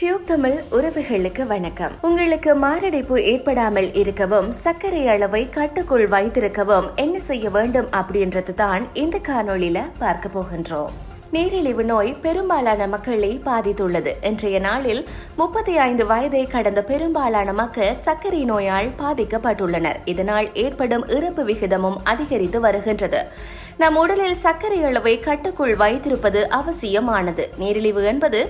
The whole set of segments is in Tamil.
டியூப் தமிழ் உறவுகளுக்கு வணக்கம். உங்களுக்கு மாரடைப்பு ஏற்படாமல் இருக்கவும் சர்க்கரை அளவை கட்டுக்குள் வைத்திருக்கவும் என்ன செய்ய வேண்டும் அப்படின்றது தான் இந்த காணொளியில பார்க்க போகின்றோம். நீரிழிவு நோய் பெரும்பாலான மக்களை பாதித்துள்ளது. இன்றைய நாளில் முப்பத்தி ஐந்து வயதை கடந்த பெரும்பாலான மக்கள் சர்க்கரை நோயால் பாதிக்கப்பட்டுள்ளனர். இதனால் ஏற்படும் இறப்பு விகிதமும் அதிகரித்து வருகின்றது. நம் உடலில் சர்க்கரை அளவை கட்டுக்குள் வைத்திருப்பது அவசியமானது. நீரிழிவு என்பது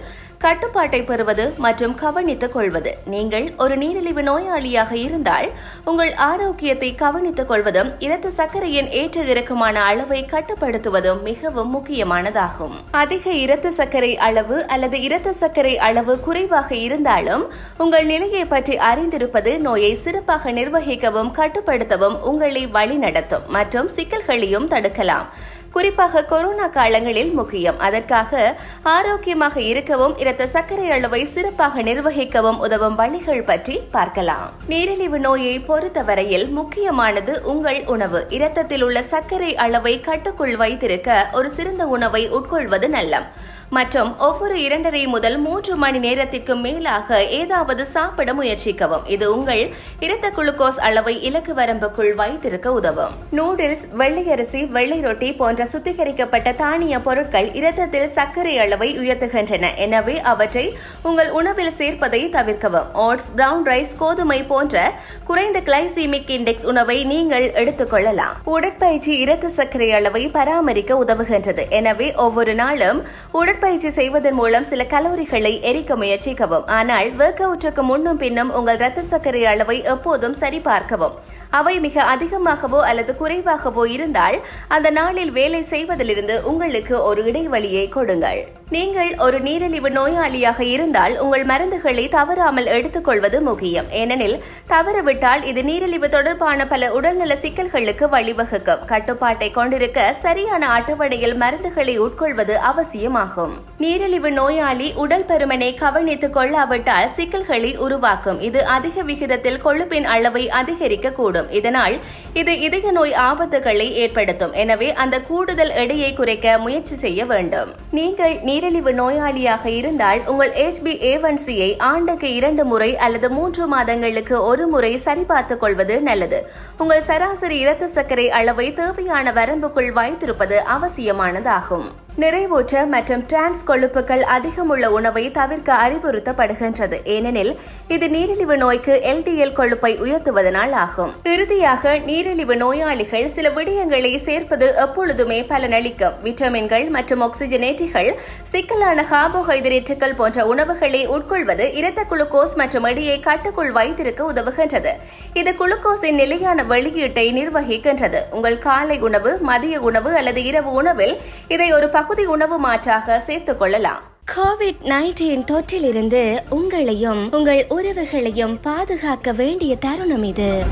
கட்டுப்பாட்டை பெறுவது மற்றும் கவனித்துக் கொள்வது. நீங்கள் ஒரு நீரிழிவு நோயாளியாக இருந்தால் உங்கள் ஆரோக்கியத்தை கவனித்துக் கொள்வதும் இரத்த சர்க்கரையின் ஏற்ற இறக்கமான அளவை கட்டுப்படுத்துவதும் மிகவும் முக்கியமானதாகும். அதிக இரத்த சர்க்கரை அளவு அல்லது இரத்த சர்க்கரை அளவு குறைவாக இருந்தாலும் உங்கள் நிலையை பற்றி அறிந்திருப்பது நோயை சிறப்பாக நிர்வகிக்கவும் கட்டுப்படுத்தவும் உங்களை வழிநடத்தும் மற்றும் சிக்கல்களையும் தடுக்கலாம். down. குறிப்பாக கொரோனா காலங்களில் முக்கியம். அதற்காக ஆரோக்கியமாக இருக்கவும் இரத்த சர்க்கரை அளவை சிறப்பாக நிர்வகிக்கவும் உதவும் வழிகள் பற்றி பார்க்கலாம். நீரிழிவு நோயை பொறுத்தவரையில் முக்கியமானது உங்கள் உணவு. இரத்தத்தில் உள்ள சர்க்கரை அளவை கட்டுக்குள் வைத்திருக்க ஒரு சிறந்த உணவை உட்கொள்வது நல்லம். மற்றும் ஒவ்வொரு இரண்டரை முதல் மூன்று மணி நேரத்திற்கு மேலாக ஏதாவது சாப்பிட முயற்சிக்கவும். இது உங்கள் இரத்த குளுக்கோஸ் அளவை இலக்கு வரம்புக்குள் வைத்திருக்க உதவும். நூடுல்ஸ் வெள்ளையரிசி வெள்ளை ரொட்டி போன்ற சுத்திகரிக்கப்பட்ட தானிய பொருட்கள் இரத்தத்தில் சர்க்கரை அளவை உயர்த்துகின்றன. எனவே அவற்றை உங்கள் உணவில் சேர்ப்பதை தவிர்க்கவும். ஓட்ஸ் பிரவுன் ரைஸ் கோதுமை போன்ற குறைந்த கிளைசீமிக் இண்டெக்ஸ் உணவை நீங்கள் எடுத்துக்கொள்ளலாம். உடற்பயிற்சி இரத்த சர்க்கரை அளவை பராமரிக்க உதவுகின்றது. எனவே ஒவ்வொரு நாளும் உடற்பயிற்சி செய்வதன் மூலம் சில கலோரிகளை எரிக்க முயற்சிக்கவும். ஆனால் ஒர்க் அவுட்டுக்கு முன்னும் பின்னும் உங்கள் இரத்த சர்க்கரை அளவை எப்போதும் சரிபார்க்கவும். அவை மிக அதிகமாகவோ அல்லது குறைவாகவோ இருந்தால் அந்த நாளில் வேலை செய்வதிலிருந்து உங்களுக்கு ஒரு இடைவெளியை கொடுங்கள். நீங்கள் ஒரு நீரிழிவு நோயாளியாக இருந்தால் உங்கள் மருந்துகளை தவறாமல் எடுத்துக்கொள்வது முக்கியம். ஏனெனில் தவறவிட்டால் இது நீரிழிவு தொடர்பான பல உடல்நல சிக்கல்களுக்கு வழிவகுக்கும். கட்டுப்பாட்டை கொண்டிருக்க சரியான அட்டவணையில் மருந்துகளை உட்கொள்வது அவசியமாகும். நீரிழிவு நோயாளி உடல் பருமனை கவனித்துக் கொள்ளாவிட்டால் சிக்கல்களை உருவாக்கும். இது அதிக விகிதத்தில் கொழுப்பின் அளவை அதிகரிக்க கூடும் இதனால் இது இதய நோய் ஆபத்துகளை ஏற்படுத்தும். எனவே அந்த கூடுதல் எடையை குறைக்க முயற்சி செய்ய வேண்டும். நீங்கள் நீரிழிவு நோயாளியாக இருந்தால் உங்கள் ஹெச்பி ஏவன்சியை ஆண்டுக்கு இரண்டு முறை அல்லது மூன்று மாதங்களுக்கு ஒரு முறை சரிபார்த்துக் கொள்வது நல்லது. உங்கள் சராசரி இரத்த சர்க்கரை அளவை தேவையான வரம்புக்குள் வைத்திருப்பது அவசியமானதாகும். நிறைவூற்ற மற்றும் டிரான்ஸ் கொழுப்புகள் அதிகமுள்ள உணவை தவிர்க்க அறிவுறுத்தப்படுகின்றது. ஏனெனில் இது நீரிழிவு நோய்க்கு எல்டிஎல் கொழுப்பை உயர்த்துவதனால் ஆகும். இறுதியாக நீரிழிவு நோயாளிகள் சில விடயங்களை சேர்ப்பது எப்பொழுதுமே பலனளிக்கும். விட்டமின்கள் மற்றும் ஆக்சிஜனேட்டிகள் சிக்கலான கார்போஹைட்ரேட்டுகள் போன்ற உணவுகளை உட்கொள்வது இரத்த குளுக்கோஸ் மற்றும் எடையை கட்டுக்குள் வைத்திருக்க உதவுகின்றது. இது குளுக்கோஸின் நிலையான வெளியீட்டை நிர்வகிக்கின்றது. உங்கள் காலை உணவு மதிய உணவு அல்லது இரவு உணவில் இதை ஒரு பகுதி உணவு மாற்றாக சேர்த்துக் கொள்ளலாம். கோவிட் நைன்டீன் தொற்றிலிருந்து உங்களையும் உங்கள் உறவுகளையும் பாதுகாக்க வேண்டிய தருணம் இது.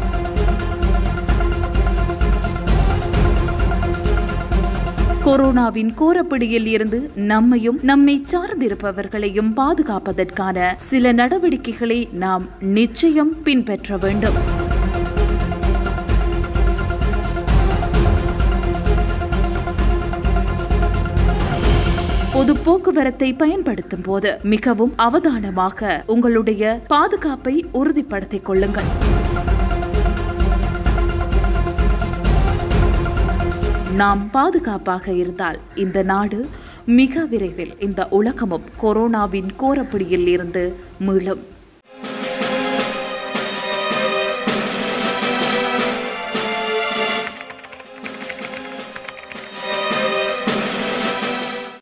கொரோனாவின் கோரப்பிடியில் இருந்து நம்மையும் நம்மை சார்ந்திருப்பவர்களையும் பாதுகாப்பதற்கான சில நடவடிக்கைகளை நாம் நிச்சயம் பின்பற்ற வேண்டும். பொது போக்குவரத்தை பயன்படுத்தும் போது மிகவும் அவதானமாக உங்களுடைய பாதுகாப்பை உறுதிப்படுத்திக் கொள்ளுங்கள். நாம் பாதுகாப்பாக இருந்தால் இந்த நாடு மிக விரைவில் இந்த உலகமும் கொரோனாவின் கோரப்பிடியில் இருந்து மீளும்.